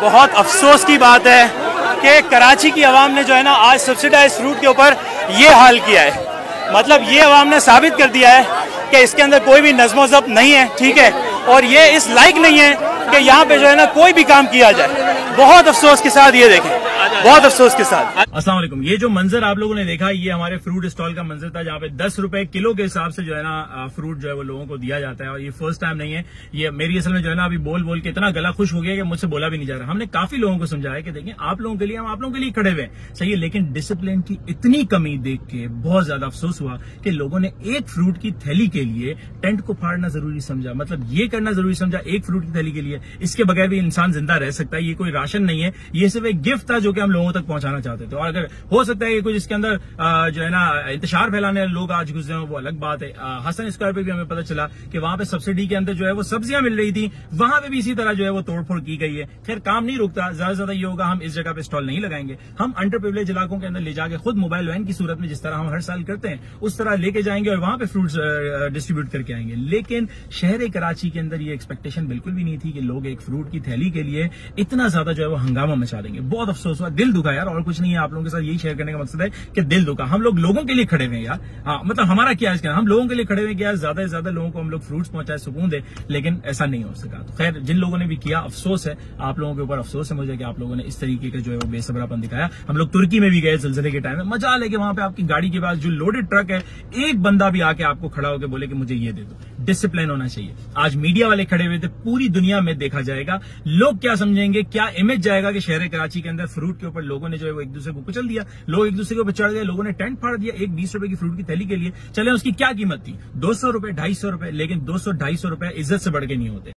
बहुत अफसोस की बात है कि कराची की आवाम ने जो है ना आज सब्सिडाइज रूट के ऊपर ये हाल किया है। मतलब ये आवाम ने साबित कर दिया है कि इसके अंदर कोई भी नज्म जब्त नहीं है, ठीक है? और ये इस लाइक नहीं है कि यहाँ पे जो है ना कोई भी काम किया जाए। बहुत अफसोस के साथ ये देखें। बहुत अफसोस के साथ। असला ये जो मंजर आप लोगों ने देखा, ये हमारे फ्रूट स्टॉल का मंजर था, जहाँ पे दस रुपए किलो के हिसाब से जो है ना फ्रूट जो है वो लोगों को दिया जाता है। और ये फ़र्स्ट टाइम नहीं है। ये मेरी असल में जो है ना, अभी बोल बोल के इतना गला खुश हो गया कि मुझसे बोला भी नहीं जा रहा। हमने काफ़ी लोगों को समझाया कि देखिए, आप लोगों के लिए, हम आप लोगों के लिए खड़े हुए सही है, लेकिन डिसिप्लिन की इतनी कमी देख के बहुत ज़्यादा अफसोस हुआ कि लोगों ने एक फ्रूट की थैली के लिए टेंट को फाड़ना ज़रूरी समझा। मतलब ये करना ज़रूरी समझा एक फ्रूट की थैली के लिए। इसके बगैर भी इंसान ज़िंदा रह सकता है। ये कोई राशन नहीं है। ये सिर्फ़ एक गिफ्ट था जो कि हम लोगों तक पहुंचाना चाहते थे। और अगर हो सकता है कि कुछ इसके अंदर जो है ना इंतज़ार फैलाने लोग आज घुस रहे वो अलग बात है। हसन स्क्वायर पे भी हमें पता चला कि वहाँ पे सब्सिडी के अंदर जो है वो सब्ज़ियाँ मिल रही थी। वहाँ पे भी इसी तरह जो है वो तोड़फोड़ की गई है। खैर, काम नहीं रुकता। ज़्यादा से ज़्यादा ये होगा, हम इस जगह पे स्टॉल नहीं लगाएँगे। हम अंडर प्रिवलेज इलाकों के अंदर ले जाके खुद मोबाइल वैन की सूरत में जिस तरह हम हर साल करते हैं, उस तरह लेके जाएँगे और वहाँ पे फ्रूट्स डिस्ट्रीब्यूट करके आएँगे। लेकिन शहर कराची के अंदर ये एक्सपेक्टेशन बिल्कुल भी नहीं थी कि लोग एक फ्रूट की थैली के लिए इतना ज़्यादा जो है वो हंगामा मचा देंगे। बहुत अफसोस हुआ। दिल दुखा यार, और कुछ नहीं है, आप लोगों के साथ यही शेयर करने का मकसद है कि दिल दुखा। हम लोग लोगों के लिए खड़े हुए यार। हाँ मतलब हमारा क्या है हम लोगों के लिए खड़े हुए क्या ज़्यादा से ज़्यादा लोगों को हम लोग फ्रूट्स पहुँचाए, सुकून दे, लेकिन ऐसा नहीं हो सका। तो खैर, जिन लोगों ने भी किया, अफसोस है। आप लोगों के ऊपर अफसोस है मुझे कि आप लोगों ने इस तरीके का जो है वो बेसबरापन दिखाया। हम लोग तुर्की में भी गए सिलसिले के टाइम में। मज़ा लेके वहाँ पे आपकी गाड़ी के पास जो लोडेड ट्रक है, एक बंदा भी आके आपको खड़ा होकर बोले कि मुझे ये दे दो। डिसिप्लिन होना चाहिए। आज मीडिया वाले खड़े हुए थे, पूरी दुनिया में देखा जाएगा। लोग क्या समझेंगे, क्या इमेज जाएगा कि शहर कराची के अंदर फ्रूट के ऊपर लोगों ने जो है वो एक दूसरे को कुचल दिया, लोग एक दूसरे के ऊपर चढ़ गए, लोगों ने टेंट फाड़ दिया, एक बीस रुपए की फ्रूट की थैली के लिए। चले, उसकी क्या कीमत थी? दो सौ रुपए, ढाई सौ रुपए, लेकिन दो सौ, ढाई सौ रुपए इज़्ज़त से बढ़ के नहीं होते।